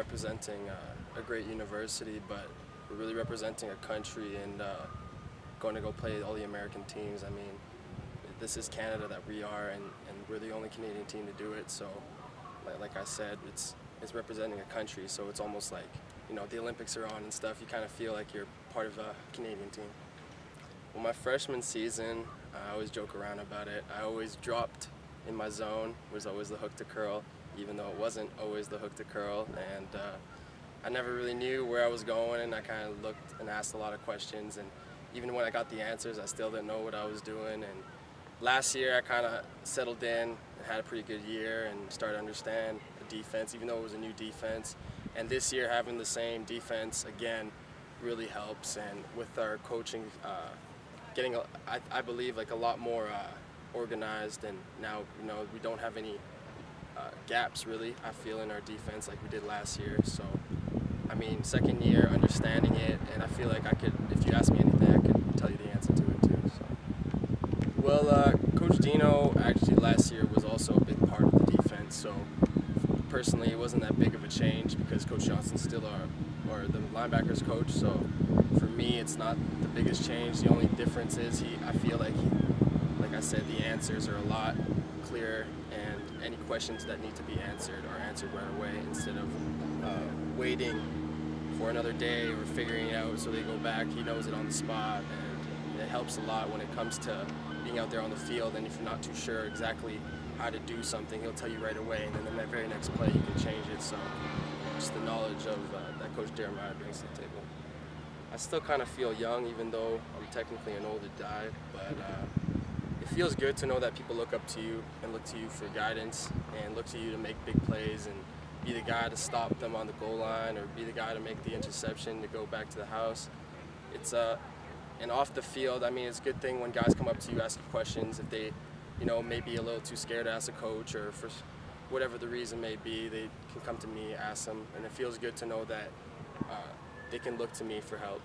representing uh, a great university, but we're really representing a country and uh, going to go play all the American teams. I mean, this is Canada that we are, and, and we're the only Canadian team to do it. So, like, like I said, it's it's representing a country. So it's almost like you know the Olympics are on and stuff. You kind of feel like you're part of a Canadian team. Well, my freshman season, I always joke around about it. I always dropped in my zone. Was always the hook to curl, even though it wasn't always the hook to curl. And uh, I never really knew where I was going, and I kind of looked and asked a lot of questions. And even when I got the answers, I still didn't know what I was doing. And last year I kind of settled in and had a pretty good year and started to understand the defense, even though it was a new defense. And this year having the same defense again really helps. And with our coaching, uh, getting, I believe, like a lot more uh, organized. And now, you know, we don't have any uh, gaps really. I feel in our defense like we did last year. So, I mean, second year understanding it, and I feel like I could, if you ask me anything, I could tell you the answer to it too. So. Well, uh, Coach Dino actually last year was also a big part of the defense. So personally, it wasn't that big of a change because Coach Johnson still our, or the linebackers coach. So for me, it's not the biggest change. The only difference is he. I feel like, he, like I said, the answers are a lot clearer, and any questions that need to be answered are answered right away instead of uh, waiting for another day or figuring it out so they go back. He knows it on the spot, and it helps a lot when it comes to being out there on the field. And if you're not too sure exactly how to do something, he'll tell you right away, and then in that very next play, you can change it. So just the knowledge of uh, that Coach Jeremiah brings to the table. I still kind of feel young, even though I'm technically an older guy, but uh, feels good to know that people look up to you and look to you for guidance and look to you to make big plays and be the guy to stop them on the goal line or be the guy to make the interception to go back to the house. It's uh, and off the field, I mean, it's a good thing when guys come up to you, asking questions. If they, you know, maybe a little too scared to ask a coach or for whatever the reason may be, they can come to me, ask them, and it feels good to know that uh, they can look to me for help.